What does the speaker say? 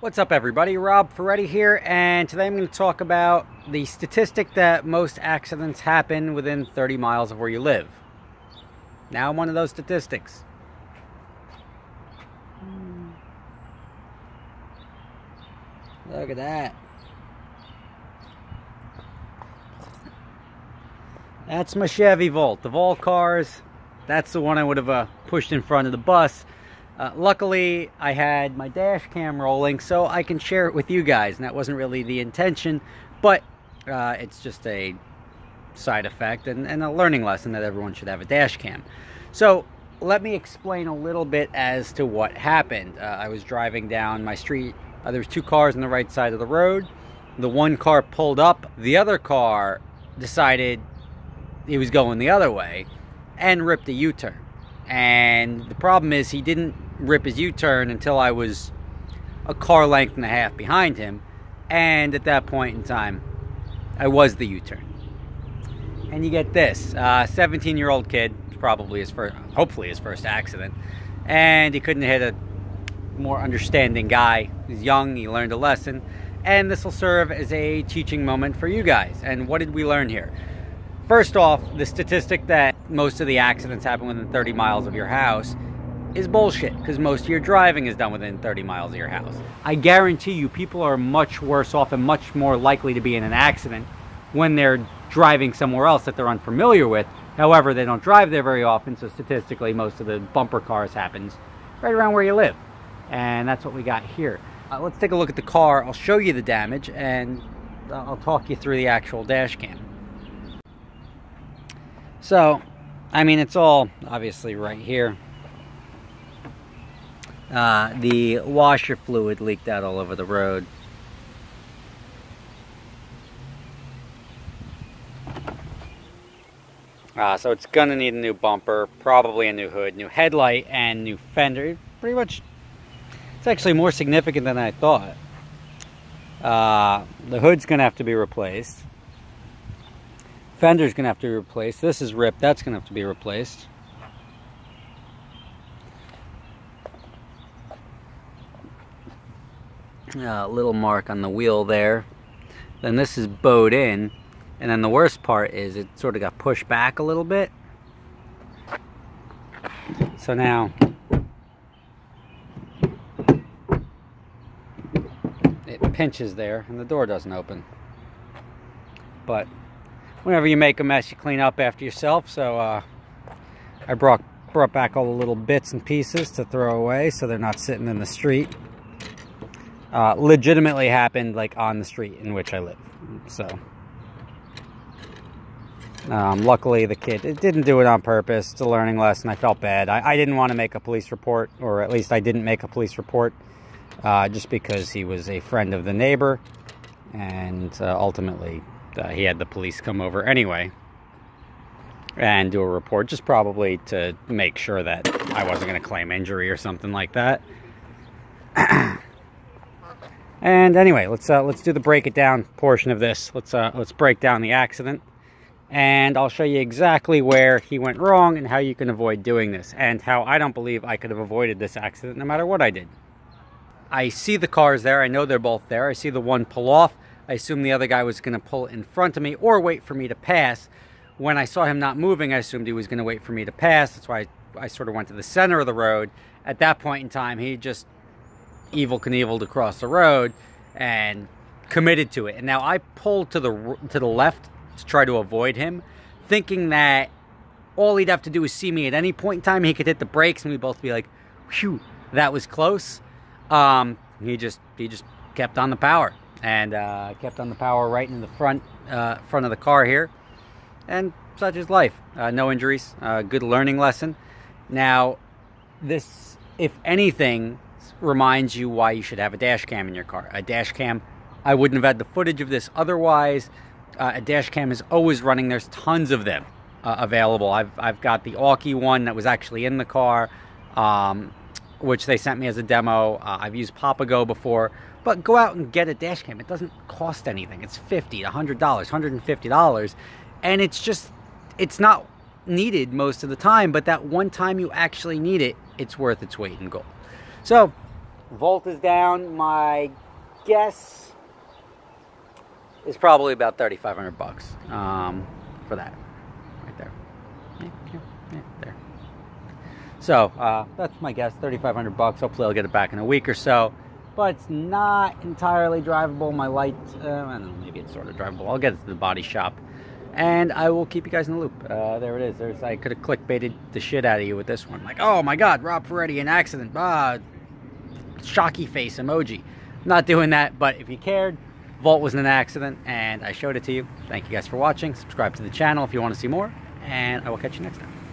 What's up everybody, Rob Ferretti here, and today I'm going to talk about the statistic that most accidents happen within 30 miles of where you live. Now I'm one of those statistics. Look at that. That's my Chevy Volt. Of all cars, that's the one I would have uh, pushed in front of the bus. Uh, luckily, I had my dash cam rolling, so I can share it with you guys. And that wasn't really the intention, but uh, it's just a side effect and, and, a learning lesson that everyone should have a dash cam. So let me explain a little bit as to what happened. Uh, I was driving down my street. Uh, there was two cars on the right side of the road. The one car pulled up. The other car decided he was going the other way and ripped a U-turn. And the problem is he didn't rip his U-turn until I was a car length and a half behind him. And at that point in time, I was the U-turn. And you get this, 17-year-old uh, kid, probably his first, hopefully his first accident. And he couldn't hit a more understanding guy. He's young, he learned a lesson. And this will serve as a teaching moment for you guys. And what did we learn here? First off, the statistic that most of the accidents happen within 30 miles of your house is bullshit because most of your driving is done within 30 miles of your house. I guarantee you people are much worse off and much more likely to be in an accident when they're driving somewhere else that they're unfamiliar with. However, they don't drive there very often, so statistically most of the bumper cars happens right around where you live. And that's what we got here. Uh, let's take a look at the car. I'll show you the damage and I'll talk you through the actual dash cam. So, I mean, it's all obviously right here. Uh, the washer fluid leaked out all over the road. Uh, so it's gonna need a new bumper, probably a new hood, new headlight, and new fender. Pretty much, it's actually more significant than I thought. Uh, the hood's gonna have to be replaced. Fender's gonna have to be replaced. This is ripped, that's gonna have to be replaced. Uh, little mark on the wheel there. Then this is bowed in. And then the worst part is it sort of got pushed back a little bit. So now it pinches there and the door doesn't open. But whenever you make a mess, you clean up after yourself. So uh, I brought, brought back all the little bits and pieces to throw away so they're not sitting in the street uh, legitimately happened like on the street in which I live. So, um, luckily the kid it didn't do it on purpose. It's a learning lesson. I felt bad. I, I didn't want to make a police report, or at least I didn't make a police report, uh, just because he was a friend of the neighbor, and uh, ultimately uh, he had the police come over anyway and do a report, just probably to make sure that I wasn't going to claim injury or something like that. And anyway, let's uh, let's do the break it down portion of this. Let's uh, let's break down the accident, and I'll show you exactly where he went wrong and how you can avoid doing this, and how I don't believe I could have avoided this accident no matter what I did. I see the cars there. I know they're both there. I see the one pull off. I assume the other guy was going to pull in front of me or wait for me to pass. When I saw him not moving, I assumed he was going to wait for me to pass. That's why I, I sort of went to the center of the road. At that point in time, he just Evel to cross the road and committed to it. And now I pulled to the to the left to try to avoid him, thinking that all he'd have to do is see me at any point in time. He could hit the brakes, and we'd both be like, "Whew, that was close." Um, he just he just kept on the power and uh, kept on the power right in the front uh, front of the car here, and such is life. Uh, no injuries. Uh, good learning lesson. Now, this, if anything, reminds you why you should have a dash cam in your car. A dash cam, I wouldn't have had the footage of this otherwise. Uh, a dash cam is always running. There's tons of them uh, available. I've, I've got the Aukey one that was actually in the car, um, which they sent me as a demo. Uh, I've used Papago before. But go out and get a dash cam. It doesn't cost anything. It's $50 $100, $150. And it's just, it's not needed most of the time. But that one time you actually need it, it's worth its weight in gold. So Volt is down. My guess is probably about 3,500 bucks um, for that. Right there. Yeah, yeah, yeah, there. So uh, that's my guess, 3,500 bucks. Hopefully I'll get it back in a week or so. But it's not entirely drivable. My light, uh, I don't know, maybe it's sort of drivable. I'll get it to the body shop and I will keep you guys in the loop. Uh, there it is. There's I could have clickbaited the shit out of you with this one. Like, oh my god, Rob Ferretti, an accident. Ah, shocky face emoji. Not doing that, but if you cared, Volt was in an accident, and I showed it to you. Thank you guys for watching. Subscribe to the channel if you want to see more, and I will catch you next time.